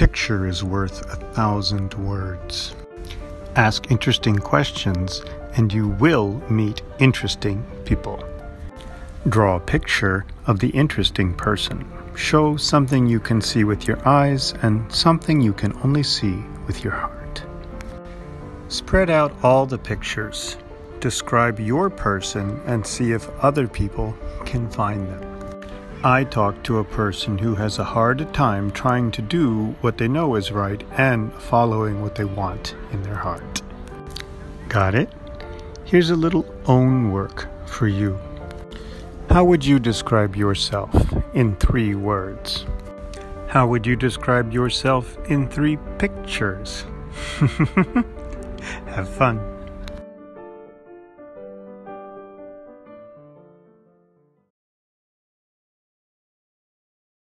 picture is worth a thousand words. Ask interesting questions, and you will meet interesting people. Draw a picture of the interesting person. Show something you can see with your eyes and something you can only see with your heart. Spread out all the pictures. Describe your person and see if other people can find them. I talk to a person who has a hard time trying to do what they know is right and following what they want in their heart. Got it? Here's a little own work for you. How would you describe yourself in three words? How would you describe yourself in three pictures? Have fun.